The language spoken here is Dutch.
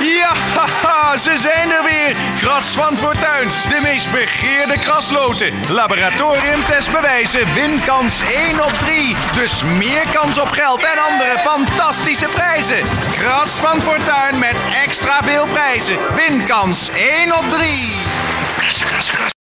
Ja, ze zijn er weer. Kras van Fortuin, de meest begeerde krasloten. Laboratoriumtest bewijzen, winkans 1 op 3. Dus meer kans op geld en andere fantastische prijzen. Kras van Fortuin met extra veel prijzen. Winkans 1 op 3.